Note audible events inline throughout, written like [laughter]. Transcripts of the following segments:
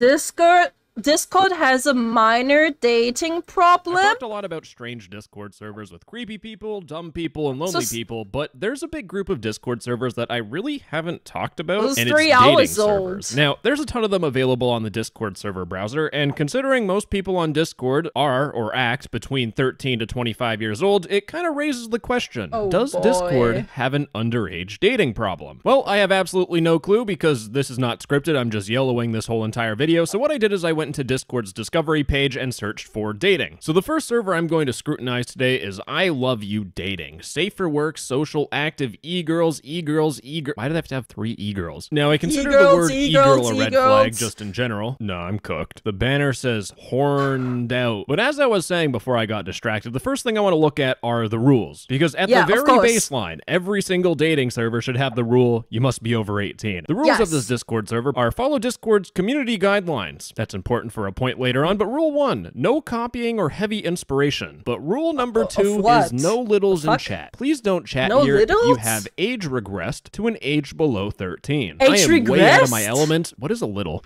Discord Discord has a minor dating problem. I talked a lot about strange Discord servers with creepy people, dumb people, and lonely s- people, but there's a big group of Discord servers that I really haven't talked about, Those and three it's dating old. servers. Now, there's a ton of them available on the Discord server browser, and considering most people on Discord are or act between 13 to 25 years old, it kind of raises the question: Oh, Does boy. Discord have an underage dating problem? Well, I have absolutely no clue because this is not scripted. I'm just yellowing this whole entire video. So what I did is I went into Discord's discovery page and searched for dating. So the first server I'm going to scrutinize today is I Love You Dating. Safe for work, social, active, e-girls, e-girls, e-girls. Why do they have to have three e-girls? Now I consider the word e-girl a red flag just in general. No, I'm cooked. The banner says horned out. But as I was saying before I got distracted, the first thing I want to look at are the rules. Because at Yeah, the very baseline, every single dating server should have the rule you must be over 18. The rules of this Discord server are follow Discord's community guidelines. That's important for a point later on, but rule one, no copying or heavy inspiration. But rule number two is no littles in chat. Please don't chat No here if you have age regressed to an age below 13. Age I am way out of my element. What is a little?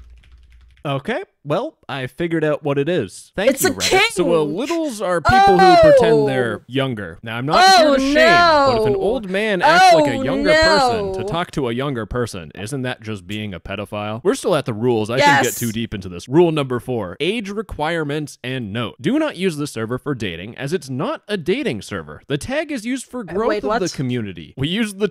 Okay, well, I figured out what it is. Thank It's you, a Reddit. So, uh, littles are people who pretend Oh! they're younger. Now, I'm not here Oh, to shame, but if an old man acts like a Oh, younger person to talk to a younger person, isn't that just being a pedophile? We're still at the rules. I shouldn't get too deep into this. Rule number four age requirements and note. Do not use the server for dating, as it's not a dating server. The tag is used for growth wait, of the community. We use the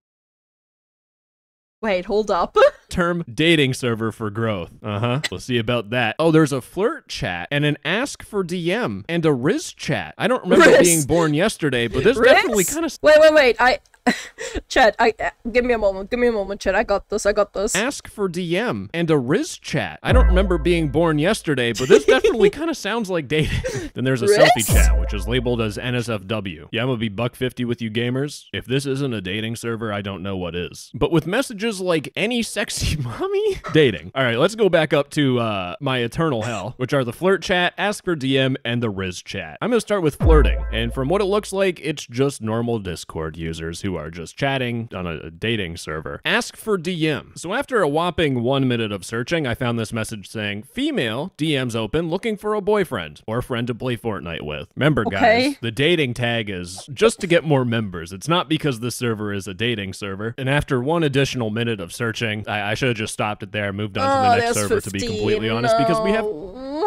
Wait, hold up. [laughs] term dating server for growth. Uh huh. We'll see about that. Oh, there's a flirt chat and an ask for DM and a Rizz chat. I don't remember Riz? being born yesterday, but this Riz? definitely kind of Wait, wait, wait. I [laughs] Chat, I uh, give me a moment. Give me a moment, Chat. I got this. I got this. ask for DM and a Rizz chat. I don't remember being born yesterday, but this definitely [laughs] kind of sounds like dating. [laughs] then there's a Riz? selfie chat, which is labeled as NSFW. Yeah, I'm gonna be buck fifty with you gamers. If this isn't a dating server, I don't know what is. But with messages like any sexy [laughs] mommy, dating. All right, let's go back up to uh, my eternal hell, which are the flirt chat, ask for DM, and the Rizz chat. I'm gonna start with flirting, and from what it looks like, it's just normal Discord users who are just chatting on a, a dating server. Ask for DM. So after a whopping one minute of searching, I found this message saying, "Female DMs open, looking for a boyfriend or friend to play Fortnite with." Remember, guys, the dating tag is just to get more members. It's not because this server is a dating server. And after one additional minute of searching, I, I should have just stopped it there and moved on to oh, the next there's server. To be completely honest, because we have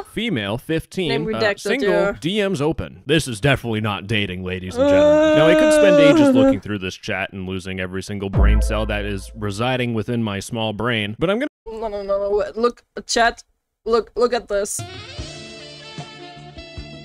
female 15 uh, single. DMs open. This is definitely not dating, ladies and gentlemen. now I could spend ages looking through this chat and losing every single brain cell that is residing within my small brain, but I'm gonna No, no, no, no. Look, Chat. Look, look at this.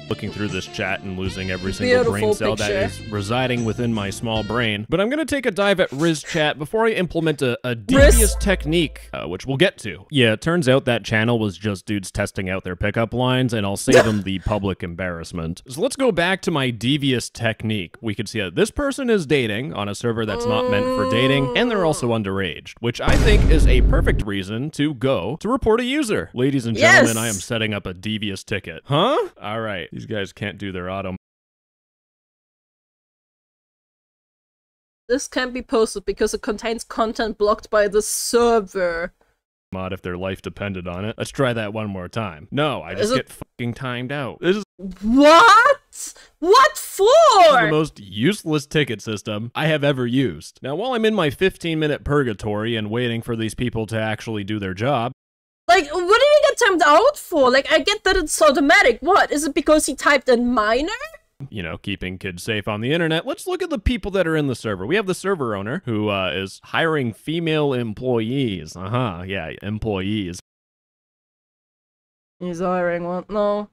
Looking through this chat and losing every single brain cell that picture. is residing within my small brain. But I'm going to take a dive at Rizz chat before I implement a, a devious technique, uh, which we'll get to. Yeah, it turns out that channel was just dudes testing out their pickup lines, and I'll save [laughs] them the public embarrassment. So let's go back to my devious technique. We could see that this person is dating on a server that's not meant for dating, and they're also underage, which I think is a perfect reason to go to report a user. Ladies and gentlemen, Yes! I am setting up a devious ticket. Huh? All right. These guys can't do their auto This can't be posted because it contains content blocked by the server. mod if their life depended on it. Let's try that one more time. No, I just it- get fucking timed out. This is What? What for? the most useless ticket system I have ever used. Now, while I'm in my 15 minute purgatory and waiting for these people to actually do their job, Like, what did he get timed out for? Like, I get that it's automatic. What? Is it because he typed in minor? you know, keeping kids safe on the internet, let's look at the people that are in the server. We have the server owner who uh, is hiring female employees. Uh huh, yeah, employees. He's hiring what now?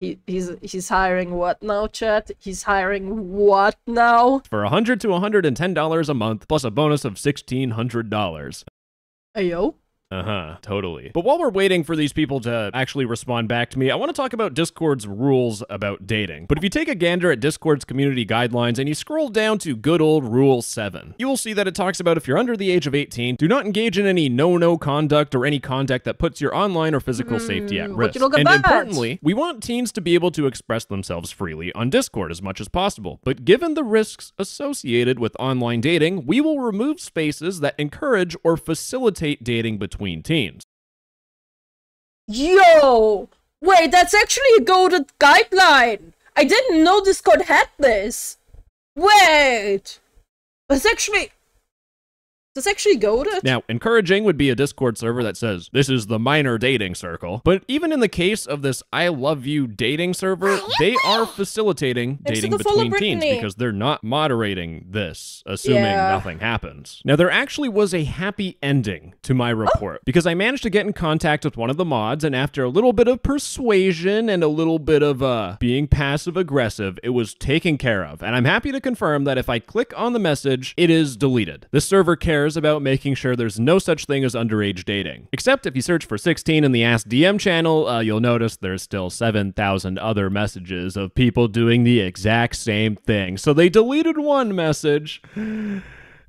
He, he's he's hiring what now, chat? He's hiring what now? For a 100 to a $110 a month, plus a bonus of $1,600. Ayo. Uh huh, totally. But while we're waiting for these people to actually respond back to me, I want to talk about Discord's rules about dating. But if you take a gander at Discord's community guidelines and you scroll down to good old Rule 7, you will see that it talks about if you're under the age of 18, do not engage in any no no conduct or any conduct that puts your online or physical safety at risk. you at and that? importantly, we want teens to be able to express themselves freely on Discord as much as possible. But given the risks associated with online dating, we will remove spaces that encourage or facilitate dating between teens. Yo! Wait, that's actually a golden guideline! I didn't know Discord had this! Wait! That's actually... That's actually goaded? Now, encouraging would be a Discord server that says, this is the minor dating circle. But even in the case of this I love you dating server, they are facilitating dating between teens because they're not moderating this, assuming Yeah. nothing happens. Now, there actually was a happy ending to my Oh. report because I managed to get in contact with one of the mods, and after a little bit of persuasion and a little bit of uh, being passive aggressive, it was taken care of. And I'm happy to confirm that if I click on the message, it is deleted. This server cares about making sure there's no such thing as underage dating. Except if you search for 16 in the Ask DM channel, uh, you'll notice there's still 7,000 other messages of people doing the exact same thing. So they deleted one message. [sighs]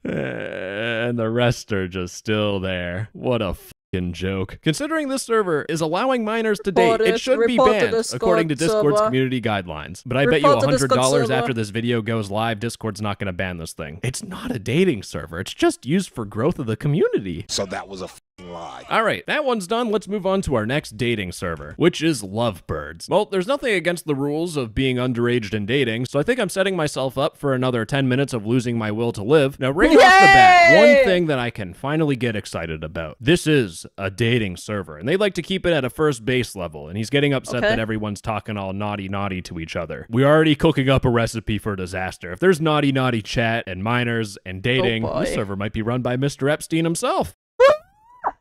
And the rest are just still there. What a joke. Considering this server is allowing minors to date, it it. should be banned Discord according to Discord's server. community guidelines. But I bet you Report the Discord $100 after this video goes live, Discord's not going to ban this thing. It's not a dating server. It's just used for growth of the community. So that was a fing lie. All right, that one's done. Let's move on to our next dating server, which is Lovebirds. Well, there's nothing against the rules of being underage and dating, so I think I'm setting myself up for another 10 minutes of losing my will to live. Now, right off the bat, one thing that I can finally get excited about. This is a dating server, and they like to keep it at a first base level, and he's getting upset Okay. that everyone's talking all naughty naughty to each other. We're already cooking up a recipe for disaster. If there's naughty naughty chat and minors and dating, boy. this server might be run by Mr. Epstein himself.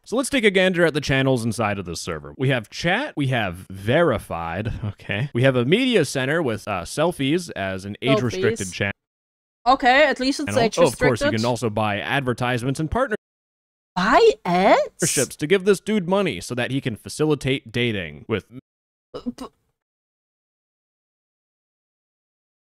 So let's take a gander at the channels inside of this server. We have chat, we have verified, okay. We have a media center with uh, selfies as an age restricted channel. Okay, at least it's And al- age oh, of course, you can also buy advertisements and partnerships. Buy ads? partnerships to give this dude money so that he can facilitate dating with B-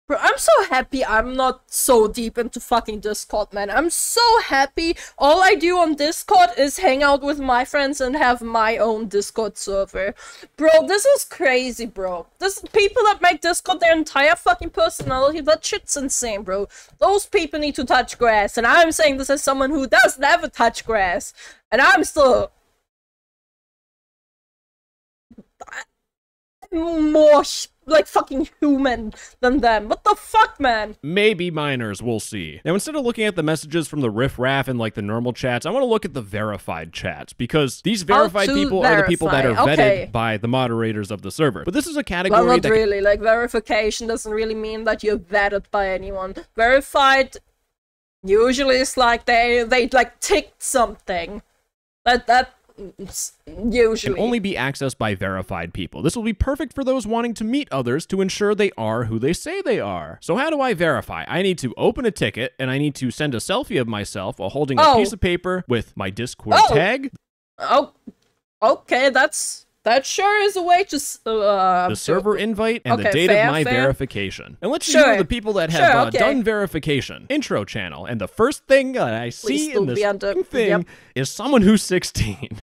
Bro, I'm so happy I'm not so deep into fucking Discord, man. I'm so happy. All I do on Discord is hang out with my friends and have my own Discord server. Bro, this is crazy, bro. This people that make Discord their entire fucking personality, that shit's insane, bro. Those people need to touch grass, and I'm saying this as someone who does never touch grass, and I'm still more like fucking human than them. What the fuck, man? maybe minors, we'll see. Now, instead of looking at the messages from the riff raff and like the normal chats, I want to look at the verified chats because these verified people are the people that are verify, vetted okay. by the moderators of the server. But this is a category Well, not that really. Like verification doesn't really mean that you're vetted by anyone. Verified usually is like they they like ticked something. That that usually. can only be accessed by verified people. This will be perfect for those wanting to meet others to ensure they are who they say they are. So how do I verify? I need to open a ticket and I need to send a selfie of myself while holding a Oh. piece of paper with my Discord Oh. tag, Oh, okay. That's that sure is a way to uh the server invite, and the date fair, of my fair. verification. And let's see who Sure. the people that have Sure, uh, okay. done verification. Intro channel. And the first thing that I see still in this under- thing yep. is someone who's 16.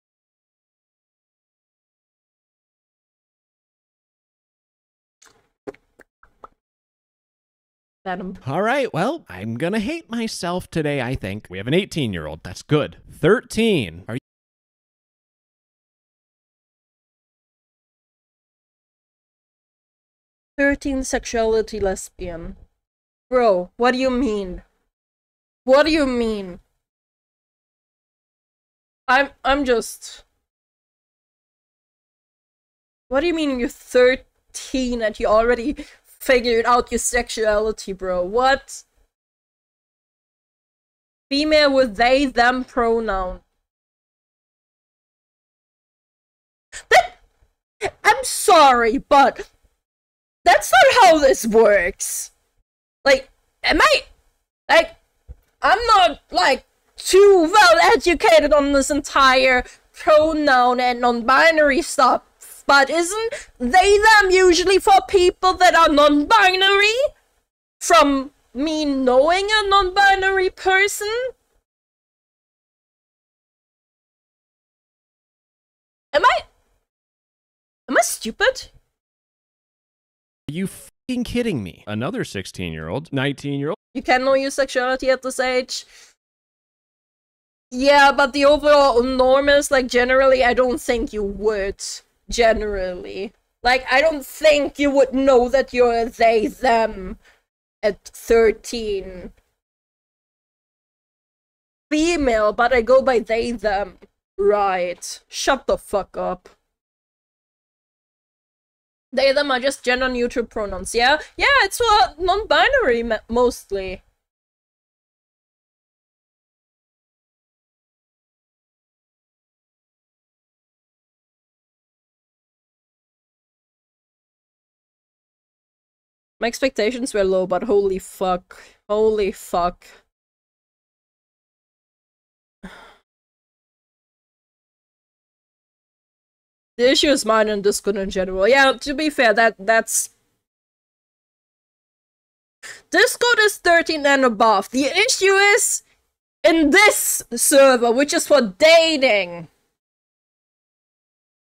Venom. All right, well, I'm gonna hate myself today, I think. We have an 18 year old. That's good. 13. Are you? Thirteen sexuality lesbian. Bro, what do you mean? What do you mean? I'm I'm just What do you mean you're 13 and you already figured out your sexuality, bro? What? Female with they them pronoun. That I'm sorry, but that's not how this works. Like, am I like I'm not like too well educated on this entire pronoun and non-binary stuff, but isn't they them usually for people that are non-binary? From me knowing a non-binary person? Am I Am I stupid? Are you fucking kidding me? Another 16 year old, 19 year old. You can know your sexuality at this age. Yeah, but the overall norm is like generally I don't think you would. Generally. Like, I don't think you would know that you're they, them at 13. Female, but I go by they, them. Right. Shut the fuck up. They, them are just gender neutral pronouns, yeah? Yeah, it's for non binary mostly. My expectations were low, but holy fuck. Holy fuck. The issue is mine and Discord in general. Yeah, to be fair, that that's Discord is 13 and above. The issue is in this server, which is for dating.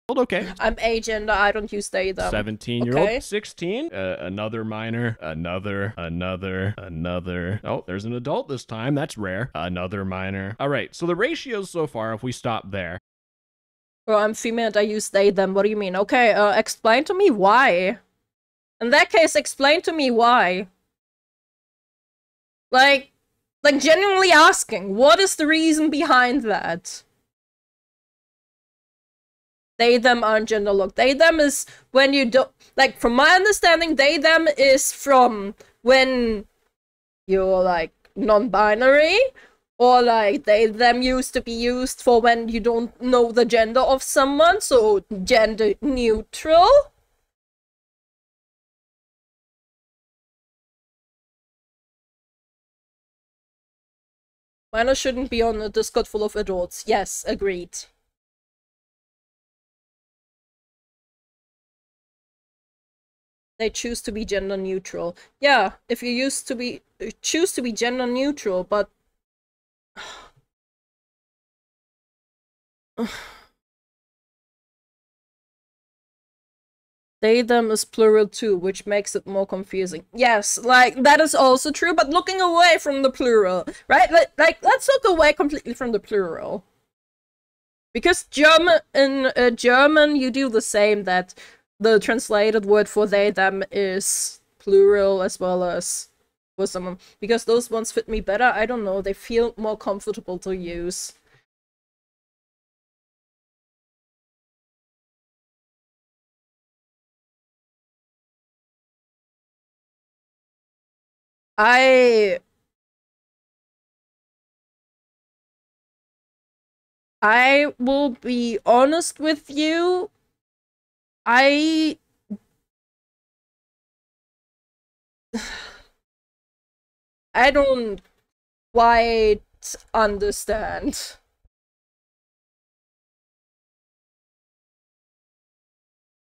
Okay. I'm agent. I don't use they them. 17 year old. 16. Uh, another minor. Another. Another. Another. Oh, there's an adult this time. That's rare. Another minor. All right. So the ratios so far, if we stop there. Well, I'm female and I use they them. What do you mean? Okay, uh, explain to me why. In that case, explain to me why. Like, like genuinely asking, what is the reason behind that? They them aren't gender lock. They them is when you don't like from my understanding, they them is from when you're like non-binary or like they them used to be used for when you don't know the gender of someone, so gender neutral. Minors shouldn't be on a Discord full of adults. Yes, agreed. They choose to be gender neutral. Yeah, if you used to be choose to be gender neutral, but [sighs] they them is plural too, which makes it more confusing. Yes, like that is also true, but looking away from the plural, right? Like, like let's look away completely from the plural. Because German in uh, German you do the same that the translated word for they them is plural as well as for someone because those ones fit me better i don't know they feel more comfortable to use i I will be honest with you. I I don't quite understand.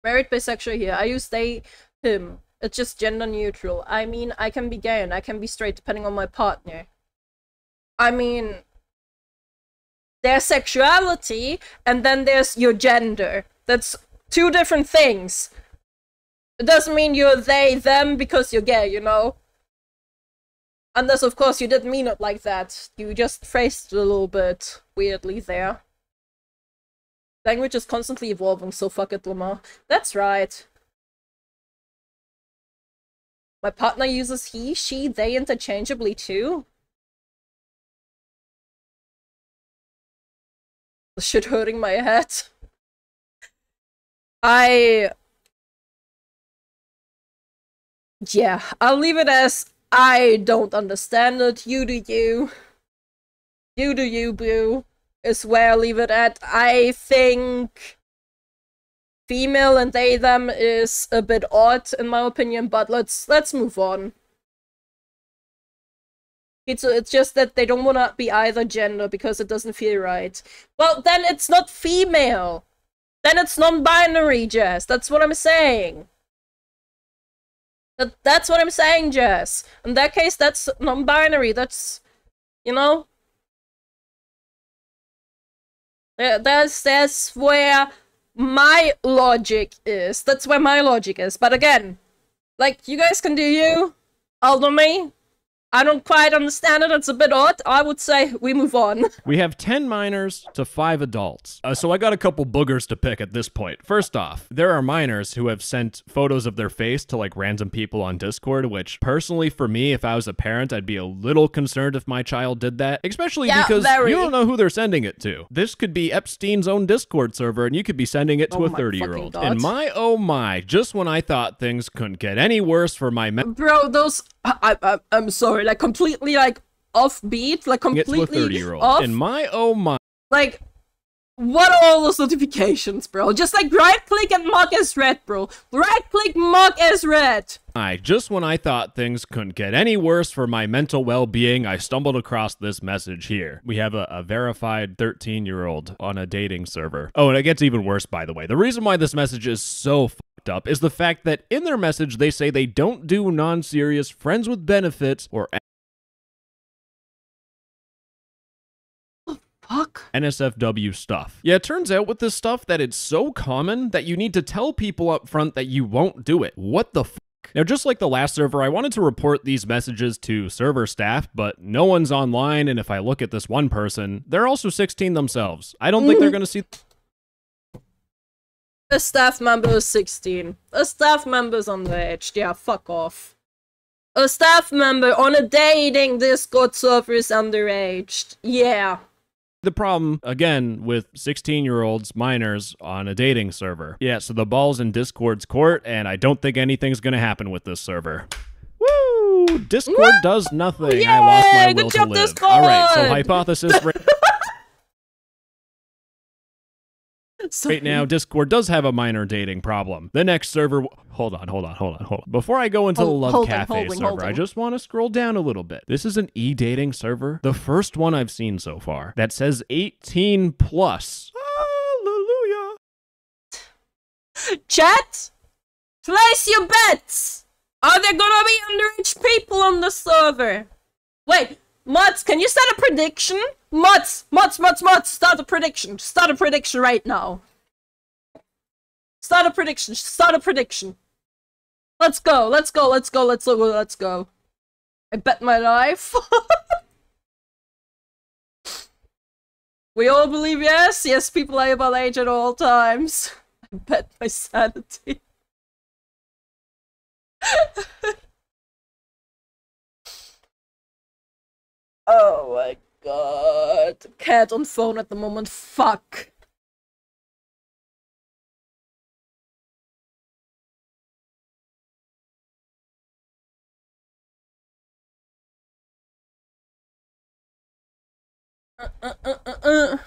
Married bisexual here. I use they, him. It's just gender neutral. I mean, I can be gay and I can be straight depending on my partner. I mean, there's sexuality and then there's your gender. That's two different things. It doesn't mean you're they, them because you're gay, you know? Unless, of course, you didn't mean it like that. You just phrased it a little bit weirdly there. Language is constantly evolving, so fuck it, Lamar. That's right. My partner uses he, she, they interchangeably too? The shit hurting my head. I... Yeah, I'll leave it as I don't understand it. You do you. You do you, boo. Is where I leave it at. I think female and they them is a bit odd in my opinion, but let's let's move on. It's it's just that they don't want to be either gender because it doesn't feel right. Well, then it's not female. Then it's non-binary, Jess. That's what I'm saying. That, that's what I'm saying, Jess. In that case, that's non-binary. That's, you know... That's, that's where my logic is. That's where my logic is. But again, like, you guys can do you. I'll do me. I don't quite understand it. It's a bit odd. I would say we move on. [laughs] We have 10 minors to 5 adults. Uh, so I got a couple boogers to pick at this point. First off, there are minors who have sent photos of their face to like random people on Discord, which personally for me, if I was a parent, I'd be a little concerned if my child did that, especially Yeah, because very. you don't know who they're sending it to. This could be Epstein's own Discord server and you could be sending it to Oh a 30 year old. fucking And my oh my, just when I thought things couldn't get any worse for my Bro, those I, I I'm sorry, like completely like offbeat, like get to a completely 30 year old. off. And my oh my. Like, what are all those notifications, bro? Just like right click and mark as red, bro. Right click, mark as red. I just when I thought things couldn't get any worse for my mental well being, I stumbled across this message here. We have a, a verified 13 year old on a dating server. Oh, and it gets even worse, by the way. The reason why this message is so fucked up is the fact that in their message they say they don't do non serious friends with benefits or Fuck. NSFW stuff. Yeah, it turns out with this stuff that it's so common that you need to tell people up front that you won't do it. What the fuck? Now, just like the last server, I wanted to report these messages to server staff, but no one's online, and if I look at this one person, they're also 16 themselves. I don't think they're mm-hmm. gonna see. A staff member is 16. A staff member is underage. Yeah, fuck off. A staff member on a dating Discord server is underage. Yeah. The problem, again, with 16 year olds, minors, on a dating server. Yeah, so the ball's in Discord's court, and I don't think anything's gonna happen with this server. Woo! Discord does nothing. I lost my Yay! Good will to job, live. All right, so hypothesis [laughs] Sorry. right now, Discord does have a minor dating problem. The next server. Hold on, hold on, hold on, hold on. Before I go into Hol- the Love holding, Cafe holding, server, I just want to scroll down a little bit. This is an e dating server, the first one I've seen so far that says 18 plus. Hallelujah. Chat, place your bets. Are there gonna be underage people on the server? Wait, Mutz, can you start a prediction? Mutz, Mutz, Mutz, Mutz, start a prediction. Start a prediction right now. Start a prediction. Start a prediction. Let's go. Let's go. Let's go. Let's go. Let's go. I bet my life. [laughs] we all believe yes. Yes, people are about age at all times. [laughs] I bet my sanity. [laughs] oh my god. Cat on phone at the moment. Fuck. Uh, uh, uh, uh,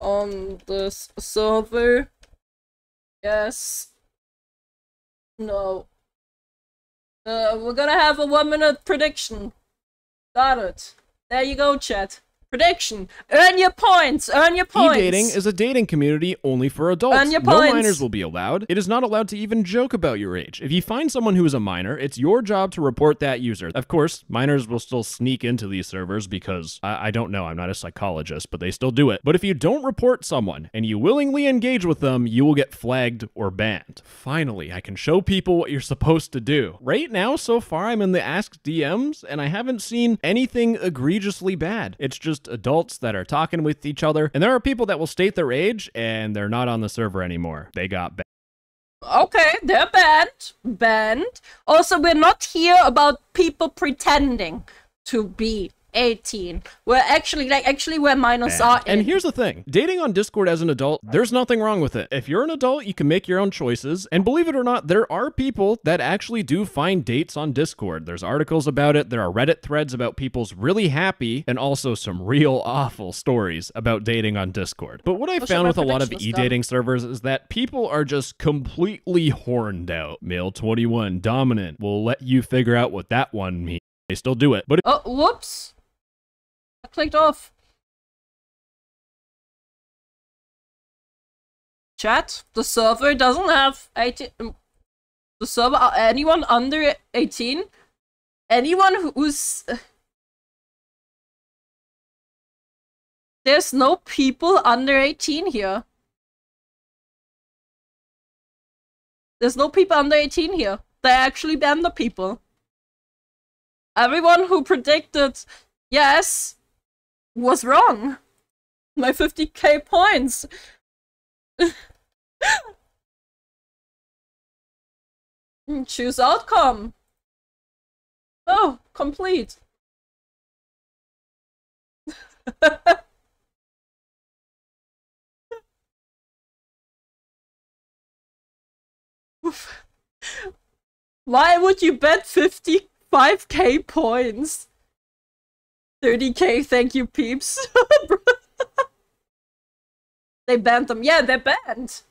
on this server. Yes. No. Uh, we're gonna have a one minute prediction. Got it. There you go, chat. Prediction. Earn your points. Earn your points. E-dating is a dating community only for adults. Earn your points. no minors will be allowed. It is not allowed to even joke about your age. If you find someone who is a minor, it's your job to report that user. Of course, minors will still sneak into these servers because I, I don't know, I'm not a psychologist, but they still do it. But if you don't report someone and you willingly engage with them, you will get flagged or banned. Finally, I can show people what you're supposed to do. Right now, so far, I'm in the Ask DMs and I haven't seen anything egregiously bad. It's just adults that are talking with each other, and there are people that will state their age and they're not on the server anymore. They got banned. Okay, they're banned. Banned. Also, we're not here about people pretending to be 18. We're actually, like, actually where minors are. And in. here's the thing dating on Discord as an adult, there's nothing wrong with it. If you're an adult, you can make your own choices. And believe it or not, there are people that actually do find dates on Discord. There's articles about it, there are Reddit threads about people's really happy and also some real awful stories about dating on Discord. But what I I'll found with a lot of prediction e stuff. dating servers is that people are just completely horned out. Male 21, dominant. We'll let you figure out what that one means. They still do it. But Oh, whoops. Clicked off. Chat, the server doesn't have 18. um, The server, uh, anyone under 18? Anyone who's. There's no people under 18 here. There's no people under 18 here. They actually banned the people. Everyone who predicted yes was wrong. My 50k points. [laughs] Choose outcome. Oh, complete. [laughs] Why would you bet 55k points? 30k, thank you, peeps. [laughs] they banned them. Yeah, they're banned.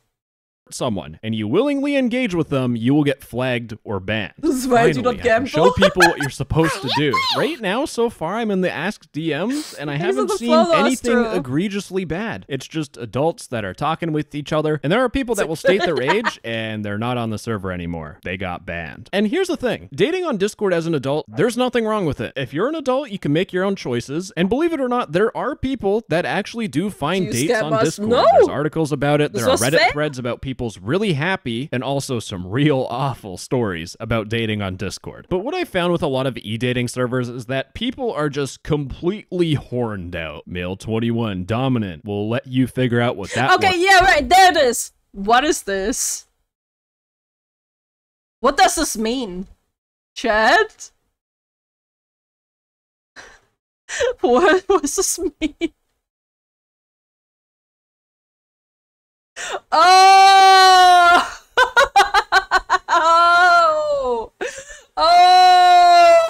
Someone and you willingly engage with them, you will get flagged or banned. This is why I do Finally, not gamble. Show people what you're supposed to do. [laughs] Right now, so far, I'm in the Ask DMs, and I These haven't seen anything through. egregiously bad. It's just adults that are talking with each other, and there are people that will state their [laughs] age, and they're not on the server anymore. They got banned. And here's the thing: dating on Discord as an adult, there's nothing wrong with it. If you're an adult, you can make your own choices, and believe it or not, there are people that actually do find Do dates on us? Discord. No! There's articles about it. This there are Reddit fake? threads about people's really happy and also some real [laughs] awful stories about dating on Discord. But what I found with a lot of e-dating servers is that people are just completely horned out. Male 21, dominant. We'll let you figure out what that Okay, was. yeah, right, there it is. What is this? What does this mean? Chad? what, [laughs] what does this mean? Oh! oh! Oh!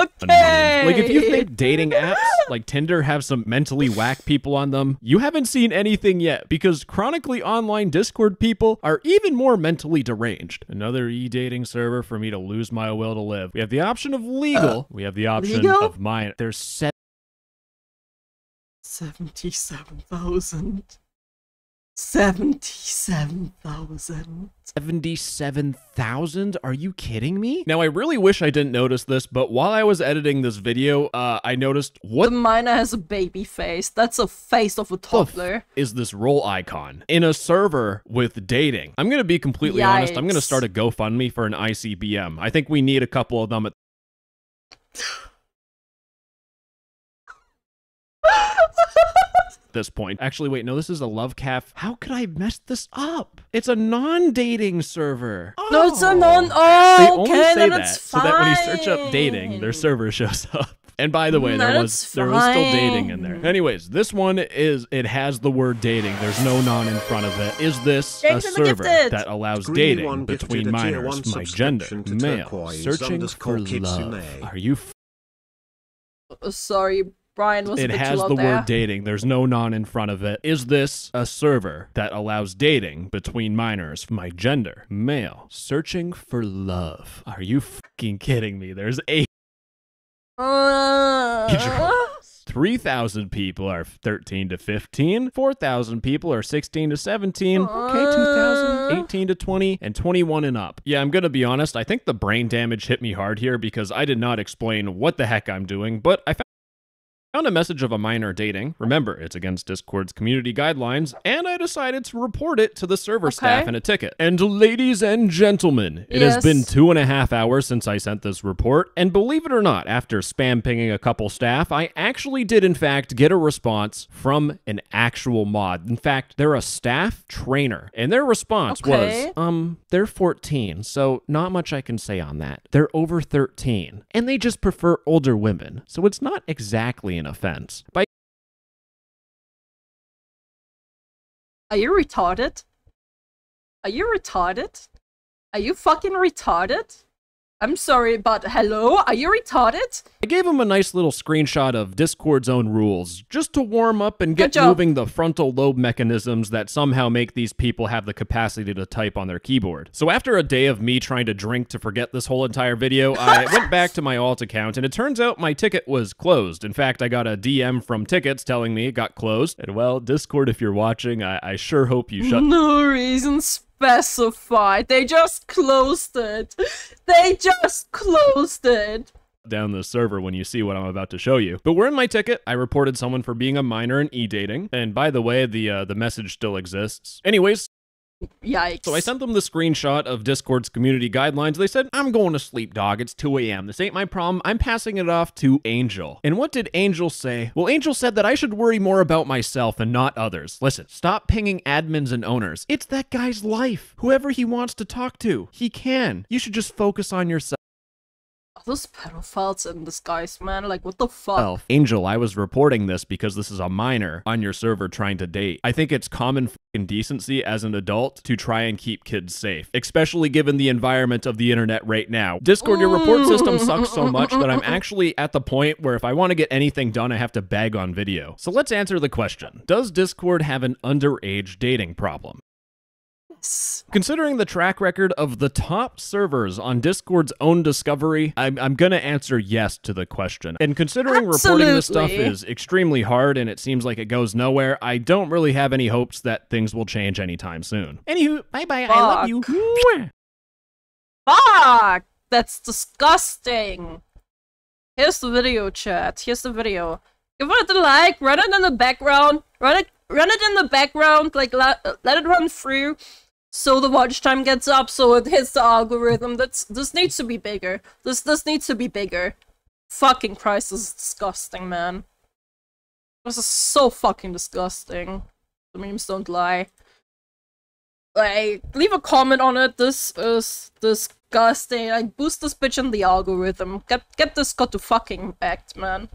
Okay. Like if you think dating [laughs] apps like Tinder have some mentally whack people on them, you haven't seen anything yet because chronically online Discord people are even more mentally deranged. Another e-dating server for me to lose my will to live. We have the option of legal. Uh, we have the option legal? of mine. There's seven 77,000. 77,000. 77,000? Are you kidding me? Now, I really wish I didn't notice this, but while I was editing this video, uh, I noticed what- The what miner has a baby face. That's a face of a the toddler. is this role icon in a server with dating? I'm going to be completely honest. I'm going to start a GoFundMe for an ICBM. I think we need a couple of them at [laughs] this point. Actually, wait, no, this is a love calf. How could I mess this up? It's a non-dating server. No, it's a non. Oh. They Oh, only okay, say then that it's so fine. that when you search up dating, their server [laughs] shows up. And by the way, there No, was it's there was still dating in there. Anyways, this one is it has the word dating. There's no non in front of it. Is this a Thanks for the server gifted. that allows Greedy dating between minors, my gender, subscription to male, searching for love? Are you? F- Sorry, Brian was it has the there. word dating. There's no non in front of it. Is this a server that allows dating between minors? My gender, male, searching for love. Are you fucking kidding me? There's eight. Uh, [laughs] 3,000 people are 13 to 15, 4,000 people are 16 to 17, okay, 2,000, 18 to 20, and 21 and up. Yeah, I'm gonna be honest, I think the brain damage hit me hard here because I did not explain what the heck I'm doing, but I found Found a message of a minor dating. Remember, it's against Discord's community guidelines, and I decided to report it to the server staff in a ticket. And ladies and gentlemen, it has been two and a half hours since I sent this report, and believe it or not, after spam pinging a couple staff, I actually did in fact get a response from an actual mod. In fact, they're a staff trainer, and their response Okay. was, um, they're 14, so not much I can say on that. They're over 13, and they just prefer older women, so it's not exactly an offense. By Are you retarded? Are you retarded? Are you fucking retarded? I'm sorry, but hello? Are you retarded? I gave him a nice little screenshot of Discord's own rules, just to warm up and get moving the frontal lobe mechanisms that somehow make these people have the capacity to type on their keyboard. So after a day of me trying to drink to forget this whole entire video, I [laughs] went back to my alt account, and it turns out my ticket was closed. In fact, I got a DM from Tickets telling me it got closed. And well, Discord, if you're watching, I, I sure hope you shut No reason specified. They just closed it. They just closed it. down the server when you see what I'm about to show you. But we're in my ticket. I reported someone for being a minor in e-dating. And by the way, the uh, the message still exists. Anyways, Yikes. So I sent them the screenshot of Discord's community guidelines. They said, I'm going to sleep, dog. It's 2 a.m. This ain't my problem. I'm passing it off to Angel. And what did Angel say? Well, Angel said that I should worry more about myself and not others. Listen, stop pinging admins and owners. It's that guy's life. Whoever he wants to talk to, he can. You should just focus on yourself. Are those pedophiles in disguise, man? Like, what the fuck? Well, Angel, I was reporting this because this is a minor on your server trying to date. I think it's common fucking decency as an adult to try and keep kids safe, especially given the environment of the internet right now. Discord, your report system sucks so much that I'm [laughs] actually at the point where if I want to get anything done, I have to beg on video. So let's answer the question Does Discord have an underage dating problem? Yes. Considering the track record of the top servers on Discord's own discovery, I'm, I'm gonna answer yes to the question. And considering reporting this stuff is extremely hard and it seems like it goes nowhere, I don't really have any hopes that things will change anytime soon. Anywho, bye bye, I love you. Fuck! That's disgusting. Here's the video, chat. Here's the video. Give it a like. Run it in the background. Run it. Run it in the background. Like let, let it run through, so the watch time gets up. So it hits the algorithm. That's this needs to be bigger. This this needs to be bigger. Fucking Christ, this is disgusting, man. This is so fucking disgusting. The memes don't lie like leave a comment on it. This is disgusting. Like boost this bitch in the algorithm. Get get this got to fucking act, man.